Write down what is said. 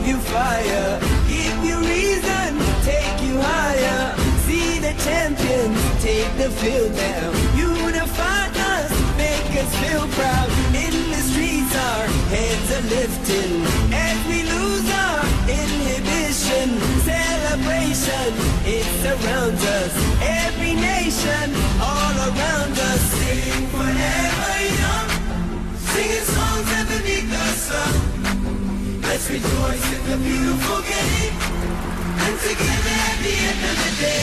Give you fire, give you reason, take you higher. See the champions take the field down. Unify us, make us feel proud. In the streets, our heads are lifting as we lose our inhibition. Celebration, it surrounds us. Every nation, all around us. Sing forever young. And together at the end of the day,